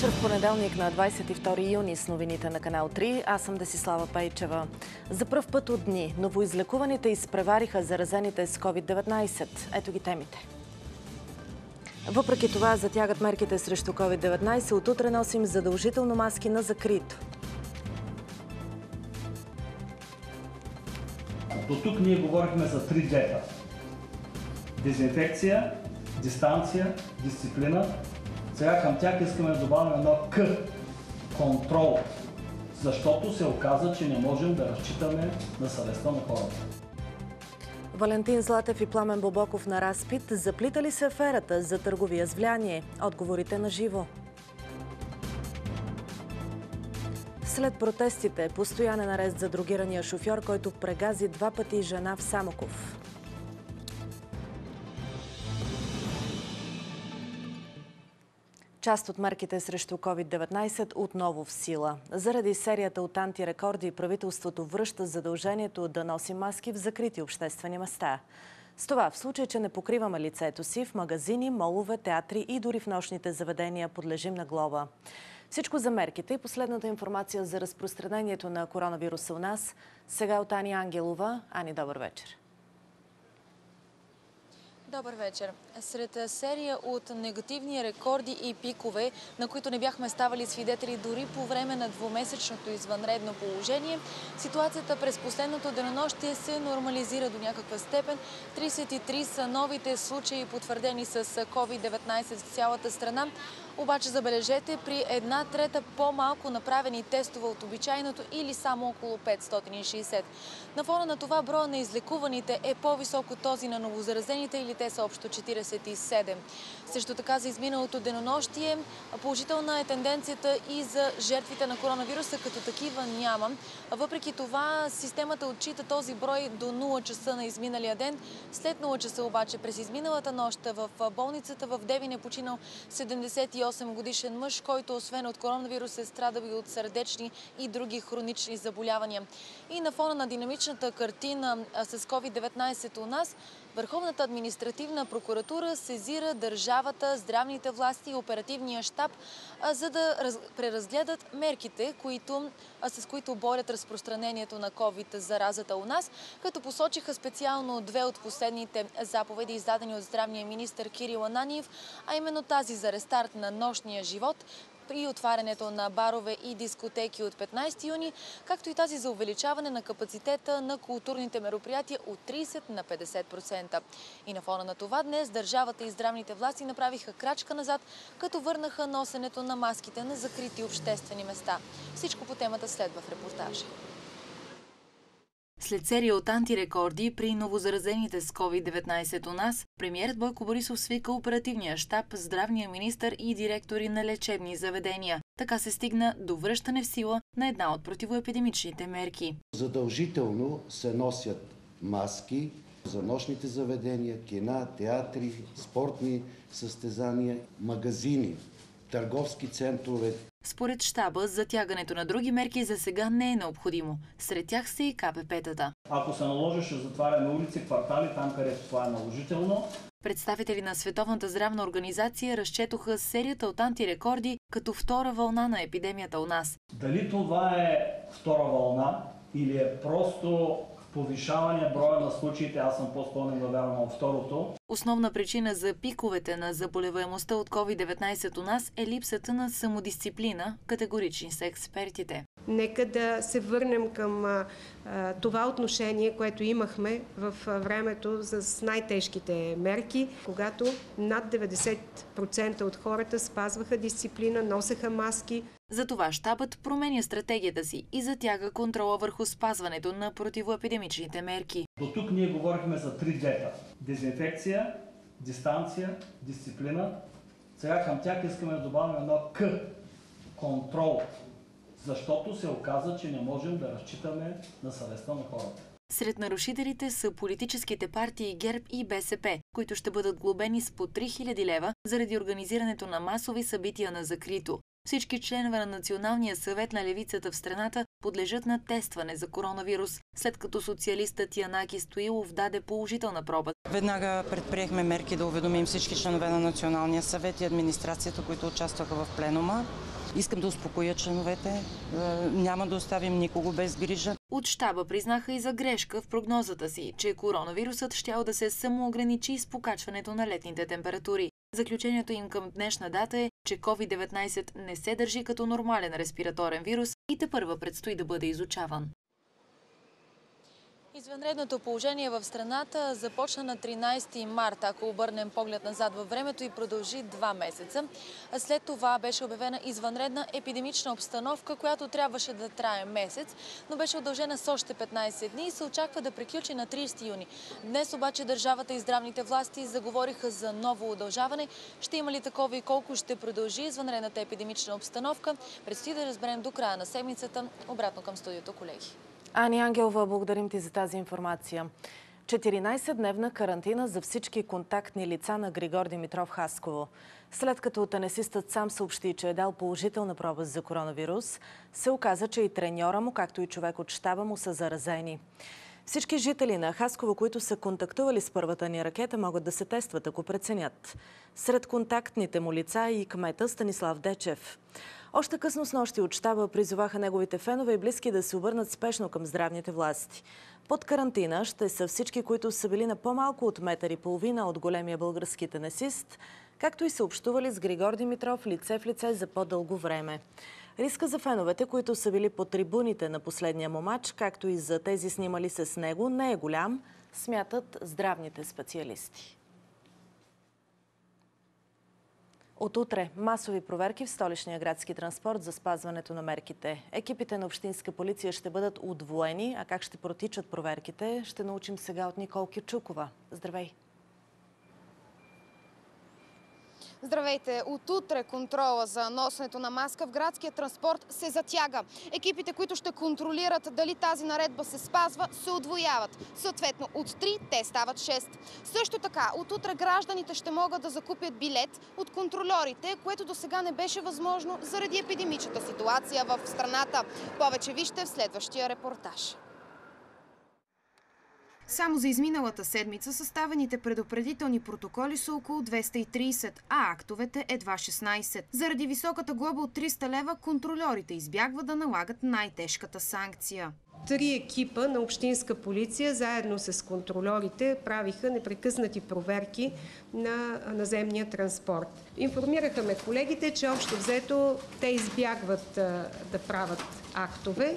вечер в понеделник на 22 юни с новините на канал 3. Аз съм Десислава Пейчева. За пръв път от дни новоизлекуваните изпревариха заразените с COVID-19. Ето ги темите. Въпреки това затягат мерките срещу COVID-19. От утре носим задължително маски на закрито. До тук ние говорихме за три джета. Дезинфекция, дистанция, дисциплина. Сега към тях искаме да добавим едно К – контрол. Защото се оказа, че не можем да разчитаме на съвестта на хората. Валентин Златев и Пламен Бобоков на разпит. Заплита ли се аферата за търговия с влияние? Отговорите на живо. След протестите, постоянен арест за другирания шофьор, който прегази два пъти жена в Самоков. Част от мерките срещу COVID-19 отново в сила. Заради серията от антирекорди, правителството връща задължението да носи маски в закрити обществени места. С това, в случай, че не покриваме лицето си, в магазини, молове, театри и дори в нощните заведения подлежим на глоба. Всичко за мерките и последната информация за разпространението на коронавируса у нас. Сега от Ани Ангелова. Ани, добър вечер. Добър вечер. Сред серия от негативни рекорди и пикове, на които не бяхме ставали свидетели дори по време на двумесечното извънредно положение, ситуацията през последното денонощие се нормализира до някаква степен. 33 са новите случаи потвърдени с COVID-19 в цялата страна. Обаче забележете, при една трета по-малко направени тестове от обичайното или само около 560. На фона на това броя на излекуваните е по-висок от този на новозаразените или те са общо 47. Също така за изминалото денонощие положителна е тенденцията и за жертвите на коронавируса, като такива няма. Въпреки това системата отчита този брой до 0 часа на изминалия ден. След 0 часа обаче през изминалата нощ в болницата в Девин е починал 78 годишен мъж, който освен от коронавирус е страдал и от сърдечни и други хронични заболявания. И на фона на динамичната картина с COVID-19 у нас, Върховната административна прокуратура сезира държавата, здравните власти и оперативния щаб, за да преразгледат мерките, които, с които борят разпространението на COVID-заразата у нас, като посочиха специално две от последните заповеди, издадени от здравния министр Кирил Ананиев, а именно тази за рестарт на нощния живот, при отварянето на барове и дискотеки от 15 юни, както и тази за увеличаване на капацитета на културните мероприятия от 30 на 50%. И на фона на това днес държавата и здравните власти направиха крачка назад, като върнаха носенето на маските на закрити обществени места. Всичко по темата следва в репортажа. След серия от антирекорди при новозаразените с COVID-19 у нас, премиерът Бойко Борисов свика оперативния щаб, здравния министр и директори на лечебни заведения. Така се стигна до връщане в сила на една от противоепидемичните мерки. Задължително се носят маски за нощните заведения, кина, театри, спортни състезания, магазини, търговски центрове, според щаба, затягането на други мерки за сега не е необходимо. Сред тях са и КПП-тата. Ако се наложеше затваряне улици, квартали, там където това е наложително, Представители на Световната здравна организация разчетоха серията от антирекорди като втора вълна на епидемията у нас. Дали това е втора вълна или е просто повишаване броя на случаите, аз съм по-склонен да вярвам в второто. Основна причина за пиковете на заболеваемостта от COVID-19 у нас е липсата на самодисциплина, категорични са експертите. Нека да се върнем към това отношение, което имахме в времето с най-тежките мерки, когато над 90% от хората спазваха дисциплина, носеха маски. Затова щабът променя стратегията си и затяга контрола върху спазването на противоепидемичните мерки. До тук ние говорихме за три джета. Дезинфекция, дистанция, дисциплина. Сега към тях искаме да добавим едно К – контрол защото се оказа, че не можем да разчитаме на съвестта на хората. Сред нарушителите са политическите партии ГЕРБ и БСП, които ще бъдат глобени с по 3000 лева заради организирането на масови събития на закрито. Всички членове на Националния съвет на левицата в страната подлежат на тестване за коронавирус, след като социалистът Янаки Стоилов даде положителна проба. Веднага предприехме мерки да уведомим всички членове на Националния съвет и администрацията, които участваха в пленума. Искам да успокоя членовете. Е, Няма да оставим никого без грижа. От щаба признаха и за грешка в прогнозата си, че коронавирусът щял да се самоограничи с покачването на летните температури. Заключението им към днешна дата е, че COVID-19 не се държи като нормален респираторен вирус и те първа предстои да бъде изучаван. Извънредното положение в страната започна на 13 марта, ако обърнем поглед назад във времето и продължи два месеца. След това беше обявена извънредна епидемична обстановка, която трябваше да трае месец, но беше удължена с още 15 дни и се очаква да приключи на 30 юни. Днес обаче държавата и здравните власти заговориха за ново удължаване. Ще има ли такова и колко ще продължи извънредната епидемична обстановка? Предстои да разберем до края на седмицата. Обратно към студиото, колеги. Ани Ангелова, благодарим ти за тази информация. 14-дневна карантина за всички контактни лица на Григор Димитров Хасково. След като тенесистът сам съобщи, че е дал положителна проба за коронавирус, се оказа, че и треньора му, както и човек от щаба му са заразени. Всички жители на Хасково, които са контактували с първата ни ракета, могат да се тестват, ако преценят. Сред контактните му лица е и кмета Станислав Дечев. Още късно с нощи от щаба призоваха неговите фенове и близки да се обърнат спешно към здравните власти. Под карантина ще са всички, които са били на по-малко от метър и половина от големия български тенесист, както и са общували с Григор Димитров лице в лице за по-дълго време. Риска за феновете, които са били по трибуните на последния му матч, както и за тези снимали се с него, не е голям, смятат здравните специалисти. От утре масови проверки в столичния градски транспорт за спазването на мерките. Екипите на Общинска полиция ще бъдат удвоени, а как ще протичат проверките, ще научим сега от Никол Кичукова. Здравей! Здравейте! От утре контрола за носенето на маска в градския транспорт се затяга. Екипите, които ще контролират дали тази наредба се спазва, се отвояват. Съответно, от 3 те стават 6. Също така, от утре гражданите ще могат да закупят билет от контролерите, което до сега не беше възможно заради епидемичната ситуация в страната. Повече вижте в следващия репортаж. Само за изминалата седмица съставените предупредителни протоколи са около 230, а актовете едва 16. Заради високата глоба от 300 лева, контролерите избягват да налагат най-тежката санкция. Три екипа на Общинска полиция, заедно с контролерите, правиха непрекъснати проверки на наземния транспорт. Информираха ме колегите, че общо взето те избягват да правят актове,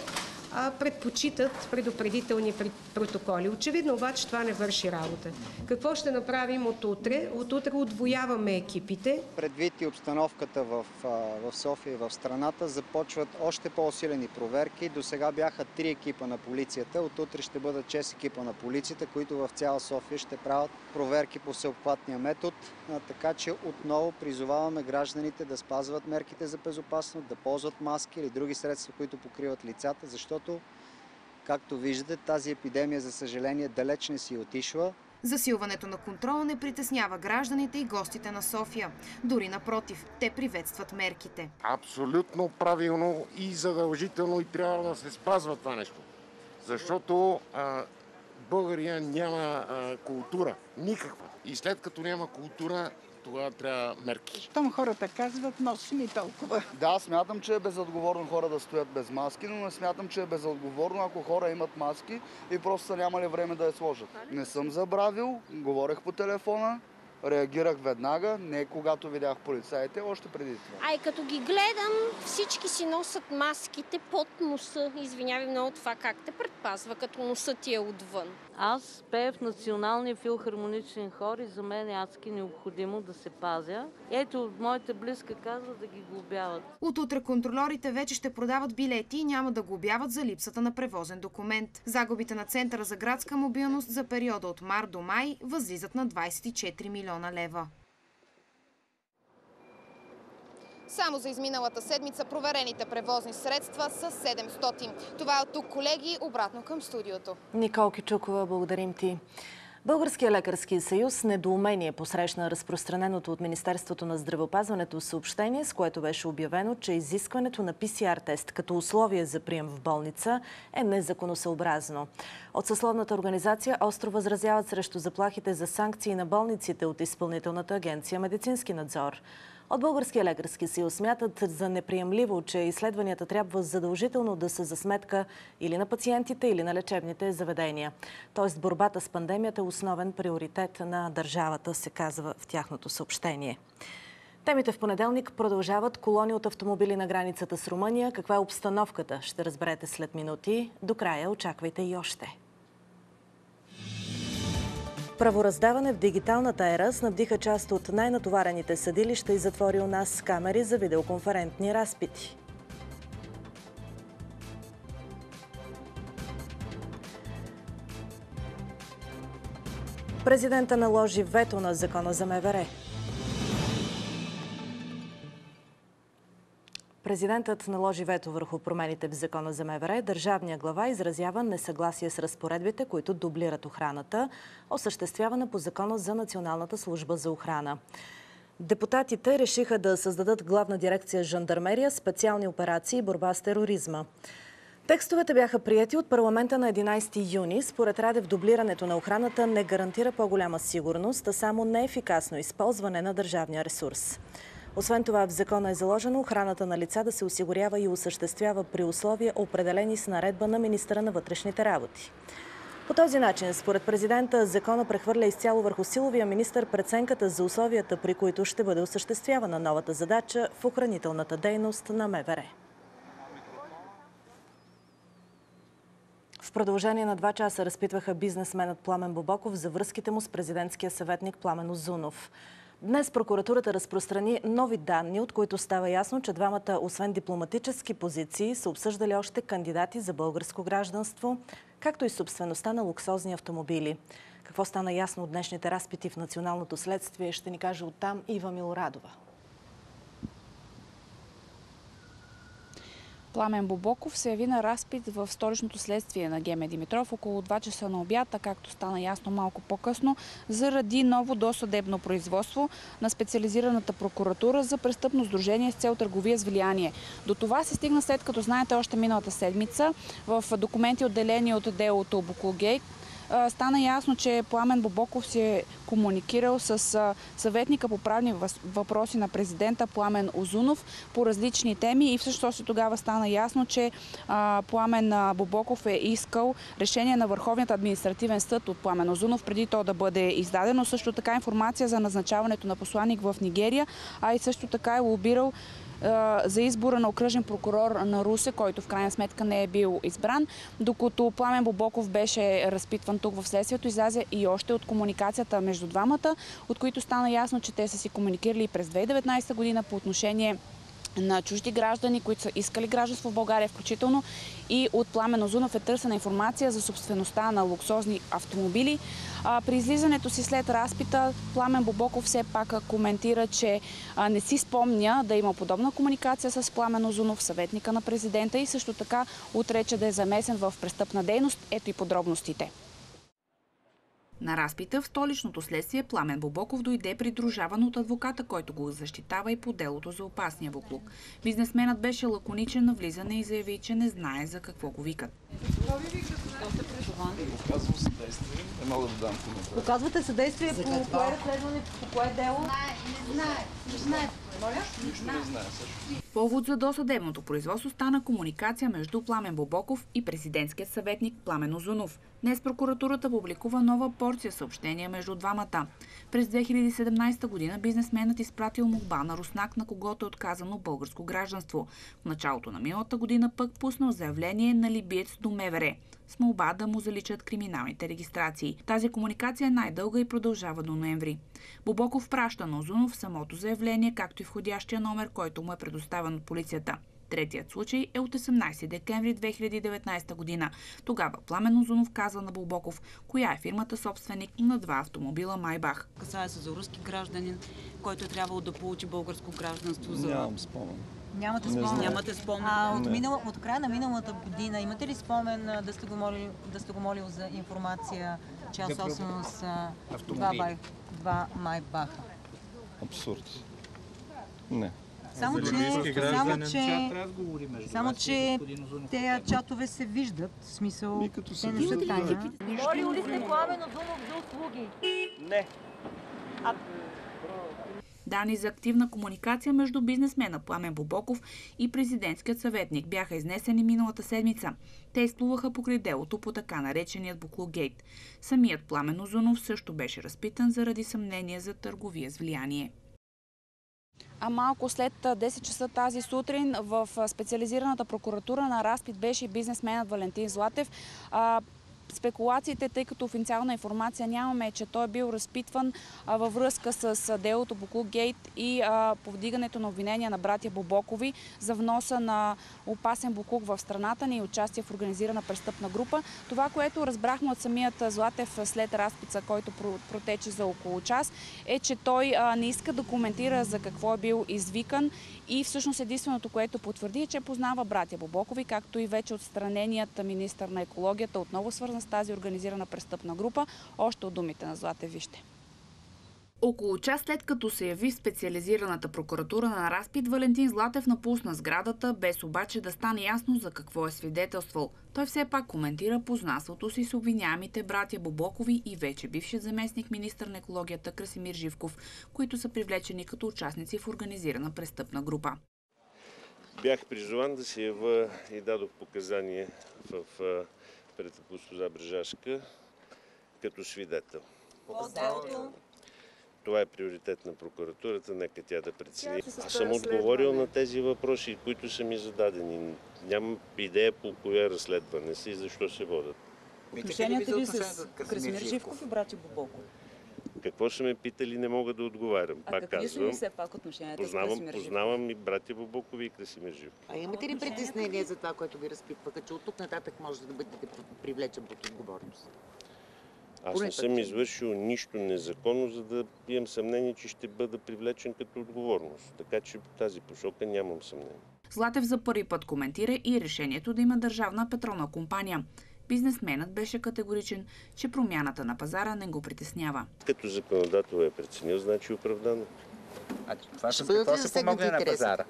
предпочитат предупредителни протоколи. Очевидно обаче това не върши работа. Какво ще направим от утре? От утре отвояваме екипите. Предвид и обстановката в, в София и в страната, започват още по-усилени проверки. До сега бяха три екипа на полицията, от утре ще бъдат 6 екипа на полицията, които в цяла София ще правят проверки по всеобхватния метод. Така че отново призоваваме гражданите да спазват мерките за безопасност, да ползват маски или други средства, които покриват лицата, защото Както виждате, тази епидемия, за съжаление, далеч не си отишла. Засилването на контрола не притеснява гражданите и гостите на София. Дори напротив, те приветстват мерките. Абсолютно правилно и задължително и трябва да се спазва това нещо. Защото а, България няма а, култура. Никаква. И след като няма култура, тогава трябва мерки. Там хората казват, носи ми толкова. Да, смятам, че е безотговорно хора да стоят без маски, но не смятам, че е безотговорно, ако хора имат маски и просто са нямали време да я сложат. Не съм забравил, говорех по телефона, реагирах веднага, не когато видях полицаите, още преди това. Ай, като ги гледам, всички си носят маските под носа. Извинявай много това как те предпазва, като носа ти е отвън. Аз пея в Националния филхармоничен хор и за мен е адски необходимо да се пазя. Ето, моите близка казва да ги глобяват. От утре контролерите вече ще продават билети и няма да глобяват за липсата на превозен документ. Загубите на Центъра за градска мобилност за периода от март до май възлизат на 24 милиона лева. Само за изминалата седмица проверените превозни средства са 700. Това е от тук, колеги, обратно към студиото. Никол Кичукова, благодарим ти. Българския лекарски съюз недоумение посрещна разпространеното от Министерството на здравеопазването съобщение, с което беше обявено, че изискването на ПСР тест като условие за прием в болница е незаконосъобразно. От съсловната организация остро възразяват срещу заплахите за санкции на болниците от Изпълнителната агенция Медицински надзор. От Българския лекарски съюз смятат за неприемливо, че изследванията трябва задължително да са за сметка или на пациентите, или на лечебните заведения. Тоест борбата с пандемията е основен приоритет на държавата, се казва в тяхното съобщение. Темите в понеделник продължават колони от автомобили на границата с Румъния. Каква е обстановката? Ще разберете след минути. До края очаквайте и още. Правораздаване в дигиталната ера снабдиха част от най-натоварените съдилища и затвори у нас камери за видеоконферентни разпити. Президента наложи вето на закона за МВР. Президентът наложи вето върху промените в закона за МВР. Държавния глава изразява несъгласие с разпоредбите, които дублират охраната, осъществявана по закона за Националната служба за охрана. Депутатите решиха да създадат главна дирекция жандармерия, специални операции и борба с тероризма. Текстовете бяха прияти от парламента на 11 юни. Според Радев, дублирането на охраната не гарантира по-голяма сигурност, а само неефикасно използване на държавния ресурс. Освен това, в закона е заложено охраната на лица да се осигурява и осъществява при условия, определени с наредба на министра на вътрешните работи. По този начин, според президента, закона прехвърля изцяло върху силовия министр преценката за условията, при които ще бъде осъществявана новата задача в охранителната дейност на МВР. В продължение на два часа разпитваха бизнесменът Пламен Бобоков за връзките му с президентския съветник Пламен Озунов. Днес прокуратурата разпространи нови данни, от които става ясно, че двамата, освен дипломатически позиции, са обсъждали още кандидати за българско гражданство, както и собствеността на луксозни автомобили. Какво стана ясно от днешните разпити в националното следствие, ще ни каже оттам Ива Милорадова. Пламен Бобоков се яви на разпит в столичното следствие на Геме Димитров около 2 часа на обяд, както стана ясно малко по-късно, заради ново досъдебно производство на специализираната прокуратура за престъпно сдружение с цел търговия с влияние. До това се стигна след като знаете още миналата седмица в документи отделени от делото Буклогейт, стана ясно, че Пламен Бобоков си е комуникирал с съветника по правни въпроси на президента Пламен Озунов по различни теми и всъщност тогава стана ясно, че Пламен Бобоков е искал решение на Върховният административен съд от Пламен Озунов преди то да бъде издадено. Също така информация за назначаването на посланник в Нигерия, а и също така е лобирал за избора на окръжен прокурор на Русе, който в крайна сметка не е бил избран. Докато Пламен Бобоков беше разпитван тук в следствието, излезе и още от комуникацията между двамата, от които стана ясно, че те са си комуникирали през 2019 година по отношение на чужди граждани, които са искали гражданство в България, включително и от Пламен Озунов е търсена информация за собствеността на луксозни автомобили. При излизането си след разпита Пламен Бобоков все пак коментира, че не си спомня да има подобна комуникация с Пламен Озунов, съветника на президента и също така отрече да е замесен в престъпна дейност. Ето и подробностите. На разпита в столичното следствие Пламен Бобоков дойде придружаван от адвоката, който го защитава и по делото за опасния буклук. Бизнесменът беше лаконичен на влизане и заяви, че не знае за какво го викат. Оказвам съдействие. Не мога да дам коментар. Оказвате съдействие по кое разследване, по кое дело? Не знае. Не знае. Нищо не знае също. Повод за досъдебното производство стана комуникация между Пламен Бобоков и президентският съветник Пламен Озунов. Днес прокуратурата публикува нова порция съобщения между двамата. През 2017 година бизнесменът изпратил молба на Руснак, на когото е отказано българско гражданство. В началото на миналата година пък пуснал заявление на либиец до МВР с молба да му заличат криминалните регистрации. Тази комуникация е най-дълга и продължава до ноември. Бобоков праща на Озунов самото заявление, както и входящия номер, който му е предоставен от полицията. Третият случай е от 18 декември 2019 година. Тогава Пламен Озунов казва на Бобоков, коя е фирмата собственик на два автомобила Майбах. Касае се за руски гражданин, който е трябвало да получи българско гражданство. За... Нямам спомен. Нямате спомен. Нямате спомен. А от, минала, от края на миналата година имате ли спомен да сте го молили, да сте го молил за информация чия Да собственост два, два майбаха. Абсурд. Не. Само, че, само, че, само, че тези чатове се виждат. В смисъл, те не са тайна. Моли ли сте Пламен Озунов за услуги? Не. Данни за активна комуникация между бизнесмена Пламен Бобоков и президентският съветник бяха изнесени миналата седмица. Те изплуваха покрай делото по така нареченият Буклогейт. Самият Пламен Озунов също беше разпитан заради съмнение за търговия с влияние. А малко след 10 часа тази сутрин в специализираната прокуратура на разпит беше бизнесменът Валентин Златев. Спекулациите, тъй като официална информация нямаме, е, че той е бил разпитван във връзка с делото Буклук Гейт и повдигането на обвинения на братя Бобокови за вноса на опасен буклук в страната ни и участие в организирана престъпна група. Това, което разбрахме от самият Златев след разпица, който про- протече за около час, е, че той не иска да коментира за какво е бил извикан и всъщност единственото, което потвърди е, че познава братя Бобокови, както и вече отстраненият министър на екологията, отново свързан с тази организирана престъпна група. Още от думите на Злате, вижте. Около час след като се яви в специализираната прокуратура на разпит, Валентин Златев напусна сградата, без обаче да стане ясно за какво е свидетелствал. Той все пак коментира познанството си с обвиняемите братя Бобокови и вече бившият заместник министър на екологията Красимир Живков, които са привлечени като участници в организирана престъпна група. Бях призован да се ява и дадох показания в, пред госпожа Брежашка като свидетел. Това е приоритет на прокуратурата, нека тя да прецени. Аз съм отговорил на тези въпроси, които са ми зададени. Нямам идея по кое разследване си и защо се водят. Отношенията ви с Красимир Живков и братя Бобоков. Какво са ме питали, не мога да отговарям. А Пак какви са казвам, ви все пак отношенията с познавам, Красимир Живков? познавам и братя Бобокови и Красимир Живков. А имате ли притеснение за това, което ви разпитваха, че от тук нататък можете да бъдете привлечен под отговорност? Аз не съм извършил нищо незаконно, за да имам съмнение, че ще бъда привлечен като отговорност. Така че тази посока нямам съмнение. Златев за първи път коментира и решението да има държавна петролна компания. Бизнесменът беше категоричен, че промяната на пазара не го притеснява. Като законодател е преценил, значи оправдано. А това Ще бъдат ли засегнати помогне на пазара.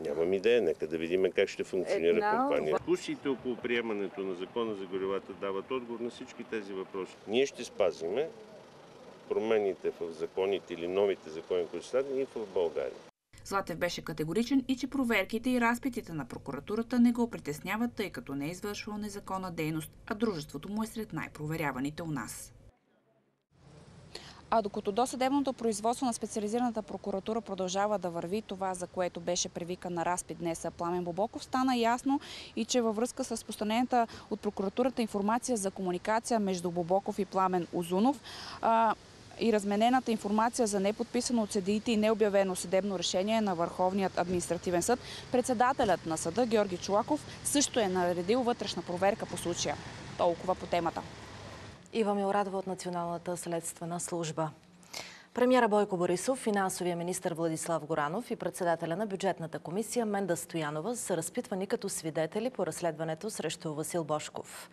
Нямам идея, нека да видим как ще функционира Една- компания. Дискусиите около приемането на закона за горивата дават отговор на всички тези въпроси. Ние ще спазиме промените в законите или новите закони, които са дадени и в България. Златев беше категоричен и че проверките и разпитите на прокуратурата не го притесняват, тъй като не е извършвал незаконна дейност, а дружеството му е сред най-проверяваните у нас. А докато досъдебното производство на специализираната прокуратура продължава да върви това, за което беше привикан на разпит днес Пламен Бобоков, стана ясно и че във връзка с постановената от прокуратурата информация за комуникация между Бобоков и Пламен Озунов, и разменената информация за неподписано от съдиите и необявено съдебно решение на Върховният административен съд, председателят на съда Георги Чулаков също е наредил вътрешна проверка по случая. Толкова по темата. Ива Милрадова от Националната следствена служба. Премьера Бойко Борисов, финансовия министр Владислав Горанов и председателя на бюджетната комисия Менда Стоянова са разпитвани като свидетели по разследването срещу Васил Бошков.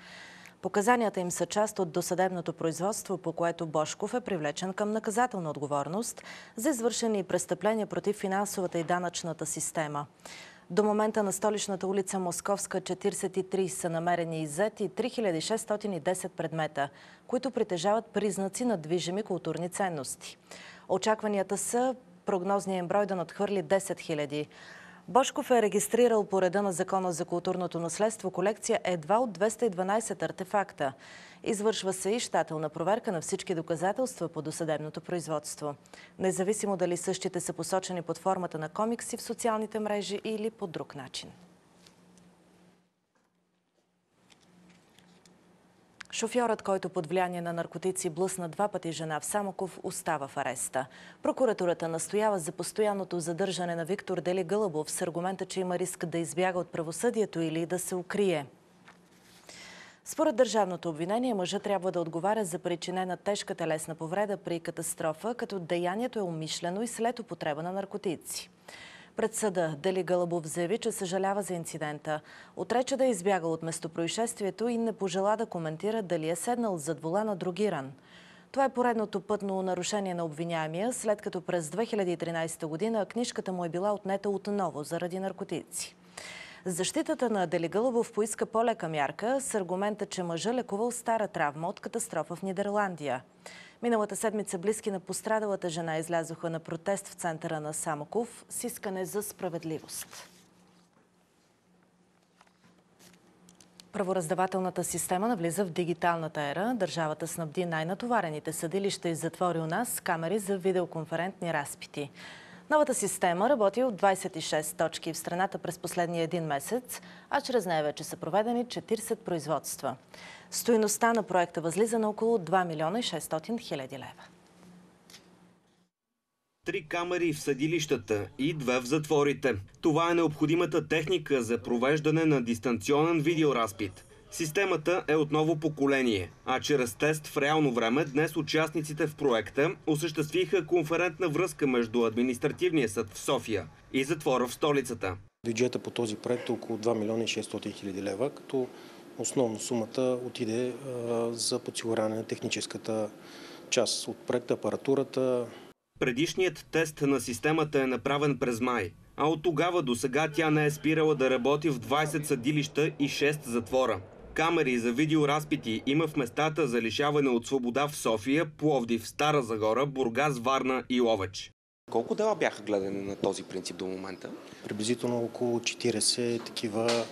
Показанията им са част от досъдебното производство, по което Бошков е привлечен към наказателна отговорност за извършени престъпления против финансовата и данъчната система. До момента на столичната улица Московска 43 са намерени иззети 3610 предмета, които притежават признаци на движими културни ценности. Очакванията са прогнозния им брой да надхвърли 10 000. Бошков е регистрирал по реда на Закона за културното наследство колекция едва от 212 артефакта. Извършва се и щателна проверка на всички доказателства по досъдебното производство. Независимо дали същите са посочени под формата на комикси в социалните мрежи или по друг начин. Шофьорът, който под влияние на наркотици блъсна два пъти жена в Самоков, остава в ареста. Прокуратурата настоява за постоянното задържане на Виктор Дели Гълъбов с аргумента, че има риск да избяга от правосъдието или да се укрие. Според държавното обвинение, мъжът трябва да отговаря за причинена тежка телесна повреда при катастрофа, като деянието е умишлено и след употреба на наркотици. Пред съда Дели Гълъбов заяви, че съжалява за инцидента. Отрече да е избягал от местопроизшествието и не пожела да коментира дали е седнал зад волана другиран. Това е поредното пътно нарушение на обвиняемия, след като през 2013 година книжката му е била отнета отново заради наркотици. Защитата на Дели Гълъбов поиска по-лека мярка с аргумента, че мъжа лекувал стара травма от катастрофа в Нидерландия. Миналата седмица близки на пострадалата жена излязоха на протест в центъра на Самоков с искане за справедливост. Правораздавателната система навлиза в дигиталната ера. Държавата снабди най-натоварените съдилища и затвори у нас камери за видеоконферентни разпити. Новата система работи от 26 точки в страната през последния един месец, а чрез нея вече са проведени 40 производства. Стоиността на проекта възлиза на около 2 милиона и 600 хиляди лева. Три камери в съдилищата и две в затворите. Това е необходимата техника за провеждане на дистанционен видеоразпит. Системата е от ново поколение, а чрез тест в реално време днес участниците в проекта осъществиха конферентна връзка между административния съд в София и затвора в столицата. Бюджета по този проект е около 2 милиона и 600 хиляди лева, като основно сумата отиде за подсигуряване на техническата част от проекта, апаратурата. Предишният тест на системата е направен през май, а от тогава до сега тя не е спирала да работи в 20 съдилища и 6 затвора. Камери за видеоразпити има в местата за лишаване от свобода в София, Пловдив, Стара Загора, Бургас, Варна и Ловеч. Колко дела бяха гледани на този принцип до момента? Приблизително около 40 такива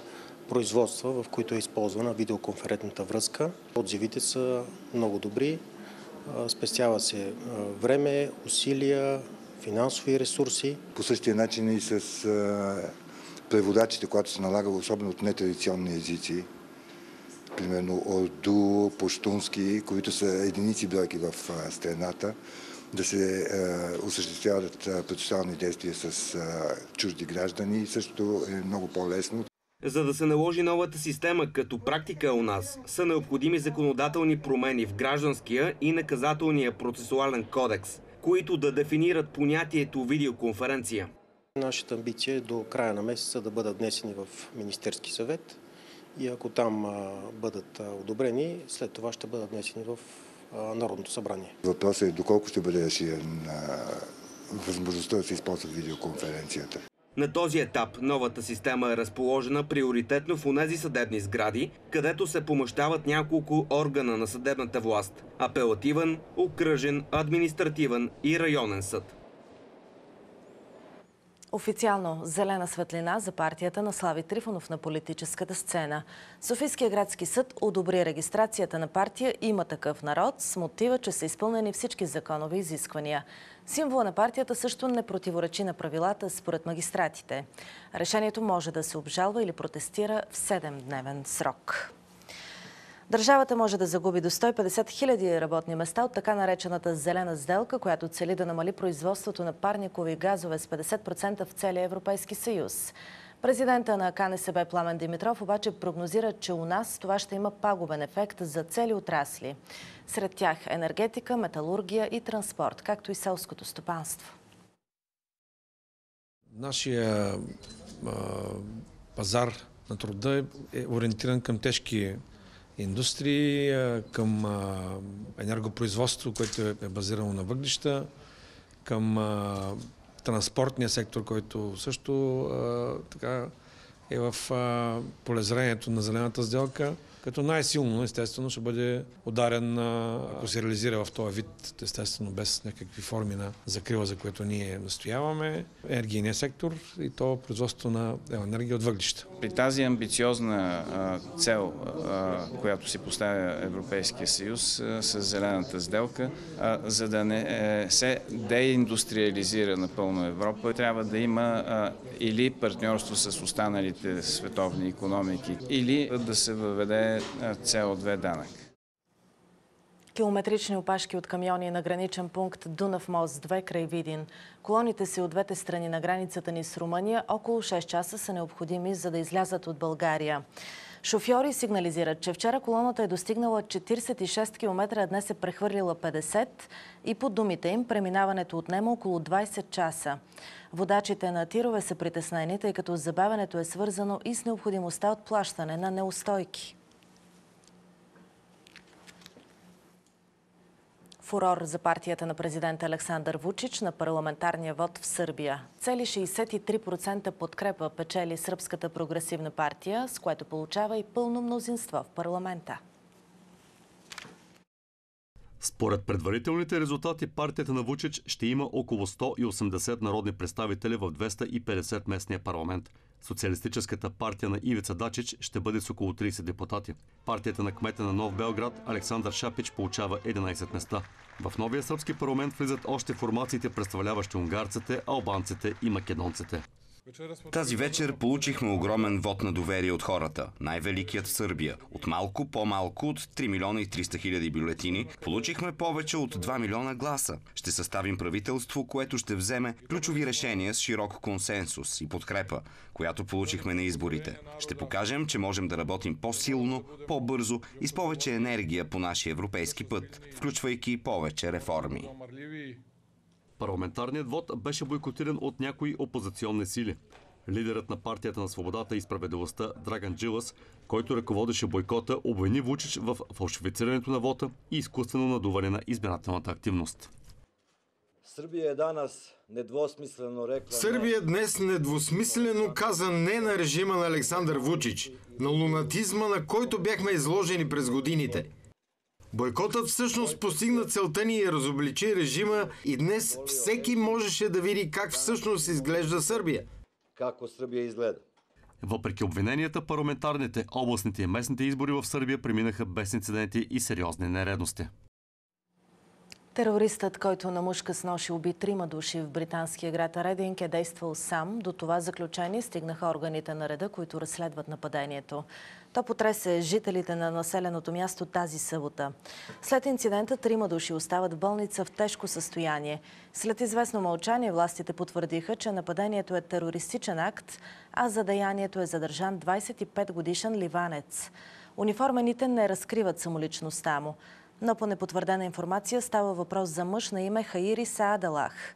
производства, в които е използвана видеоконферентната връзка. Отзивите са много добри. Спестява се време, усилия, финансови ресурси. По същия начин и с преводачите, когато се налага, особено от нетрадиционни езици, примерно орду, пуштунски, които са единици бройки в страната, да се осъществяват процесуални действия с чужди граждани. Същото е много по-лесно. За да се наложи новата система като практика у нас, са необходими законодателни промени в гражданския и наказателния процесуален кодекс, които да дефинират понятието видеоконференция. Нашата амбиция е до края на месеца да бъдат внесени в Министерски съвет и ако там бъдат одобрени, след това ще бъдат внесени в Народното събрание. Въпросът е доколко ще бъде разширен възможността да се използва видеоконференцията. На този етап новата система е разположена приоритетно в унези съдебни сгради, където се помощават няколко органа на съдебната власт – апелативен, окръжен, административен и районен съд. Официално зелена светлина за партията на Слави Трифонов на политическата сцена. Софийския градски съд одобри регистрацията на партия Има такъв народ с мотива, че са изпълнени всички законови изисквания. Символа на партията също не противоречи на правилата според магистратите. Решението може да се обжалва или протестира в 7-дневен срок. Държавата може да загуби до 150 хиляди работни места от така наречената зелена сделка, която цели да намали производството на парникови газове с 50% в целия Европейски съюз. Президента на КНСБ Пламен Димитров обаче прогнозира, че у нас това ще има пагубен ефект за цели отрасли. Сред тях енергетика, металургия и транспорт, както и селското стопанство. Нашия а, пазар на труда е ориентиран към тежки индустрии, към енергопроизводство, което е базирано на въглища, към транспортния сектор, който също така е в полезрението на зелената сделка като най-силно, естествено, ще бъде ударен, ако се реализира в този вид, естествено, без някакви форми на закрила, за което ние настояваме, енергийния сектор и то производство на енергия от въглища. При тази амбициозна цел, която си поставя Европейския съюз с зелената сделка, за да не е, се деиндустриализира напълно Европа, трябва да има или партньорство с останалите световни економики, или да се въведе CO2 данък. Километрични опашки от камиони на граничен пункт Дунав мост 2 край Видин. Колоните си от двете страни на границата ни с Румъния около 6 часа са необходими, за да излязат от България. Шофьори сигнализират, че вчера колоната е достигнала 46 км, а днес е прехвърлила 50 и по думите им преминаването отнема около 20 часа. Водачите на тирове са притеснени, тъй като забавянето е свързано и с необходимостта от плащане на неустойки. Фурор за партията на президента Александър Вучич на парламентарния вод в Сърбия. Цели 63% подкрепа печели Сръбската прогресивна партия, с което получава и пълно мнозинство в парламента. Според предварителните резултати, партията на Вучич ще има около 180 народни представители в 250 местния парламент. Социалистическата партия на Ивица Дачич ще бъде с около 30 депутати. Партията на кмета на Нов Белград Александър Шапич получава 11 места. В новия сръбски парламент влизат още формациите, представляващи унгарците, албанците и македонците. Тази вечер получихме огромен вод на доверие от хората, най-великият в Сърбия. От малко по-малко от 3 милиона и 300 хиляди бюлетини получихме повече от 2 милиона гласа. Ще съставим правителство, което ще вземе ключови решения с широк консенсус и подкрепа, която получихме на изборите. Ще покажем, че можем да работим по-силно, по-бързо и с повече енергия по нашия европейски път, включвайки повече реформи. Парламентарният вод беше бойкотиран от някои опозиционни сили. Лидерът на партията на свободата и справедливостта Драган Джилас, който ръководеше бойкота, обвини Вучич в фалшифицирането на вота и изкуствено надуване на избирателната активност. Сърбия е данас недвосмислено рекла... Сърбия днес недвусмислено каза не на режима на Александър Вучич, на лунатизма, на който бяхме изложени през годините. Бойкотът всъщност постигна целта ни и разобличи режима и днес всеки можеше да види как всъщност изглежда Сърбия. Како Сърбия изгледа. Въпреки обвиненията, парламентарните, областните и местните избори в Сърбия преминаха без инциденти и сериозни нередности. Терористът, който на мушка с ноши уби трима души в британския град Рединг е действал сам. До това заключение стигнаха органите на реда, които разследват нападението. То потресе жителите на населеното място тази събота. След инцидента трима души остават в болница в тежко състояние. След известно мълчание властите потвърдиха, че нападението е терористичен акт, а за даянието е задържан 25 годишен ливанец. Униформените не разкриват самоличността му. Но по непотвърдена информация става въпрос за мъж на име Хаири Саадалах.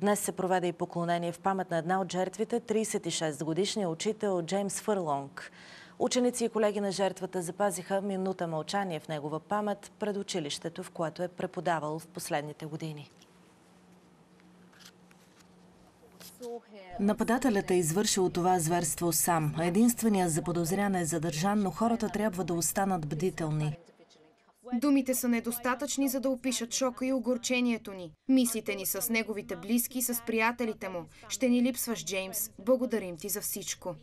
Днес се проведе и поклонение в памет на една от жертвите, 36-годишния учител Джеймс Фърлонг. Ученици и колеги на жертвата запазиха минута мълчание в негова памет пред училището, в което е преподавал в последните години. Нападателят е извършил това зверство сам. Единственият заподозрян е задържан, но хората трябва да останат бдителни. Думите са недостатъчни, за да опишат шока и огорчението ни. Мислите ни с неговите близки, с приятелите му. Ще ни липсваш, Джеймс. Благодарим ти за всичко.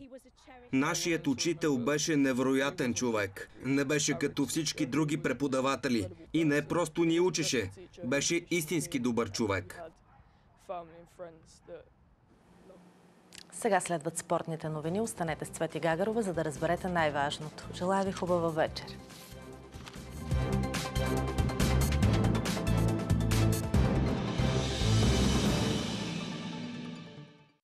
Нашият учител беше невероятен човек. Не беше като всички други преподаватели. И не просто ни учеше. Беше истински добър човек. Сега следват спортните новини. Останете с Цвети Гагарова, за да разберете най-важното. Желая ви хубава вечер.